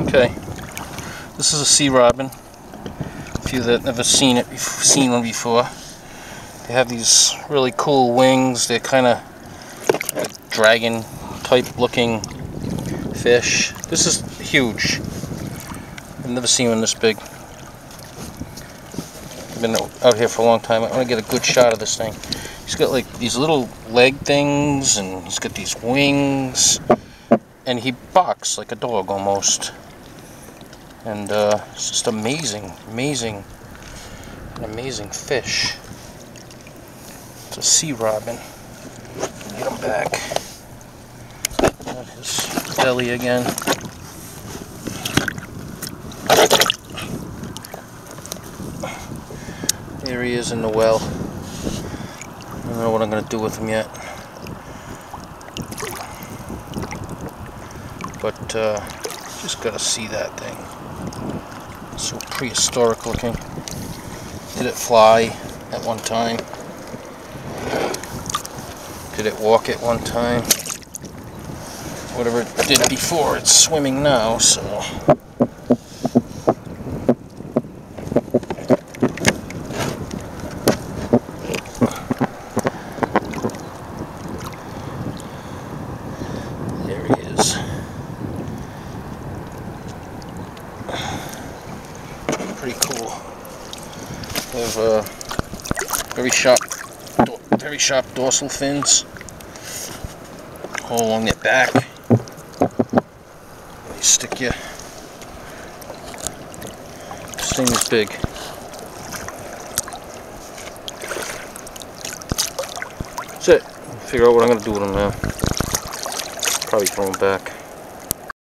Okay, this is a sea robin. A few that never seen it, seen one before. They have these really cool wings. They're kind of like dragon type looking fish. This is huge. I've never seen one this big. I've been out here for a long time. I want to get a good shot of this thing. He's got like these little leg things and he's got these wings and he barks like a dog almost. And uh, it's just amazing, amazing, amazing fish. It's a sea robin. Get him back. Got his belly again. There he is in the well. I don't know what I'm going to do with him yet. But uh, just got to see that thing. So prehistoric looking. Did it fly at one time? Did it walk at one time? Whatever it did before, it's swimming now, so... There he is. Pretty cool. Have uh, very sharp, very sharp dorsal fins all along their back. Stick you. This thing is big. That's it. Figure out what I'm gonna do with him now. Probably throw him back.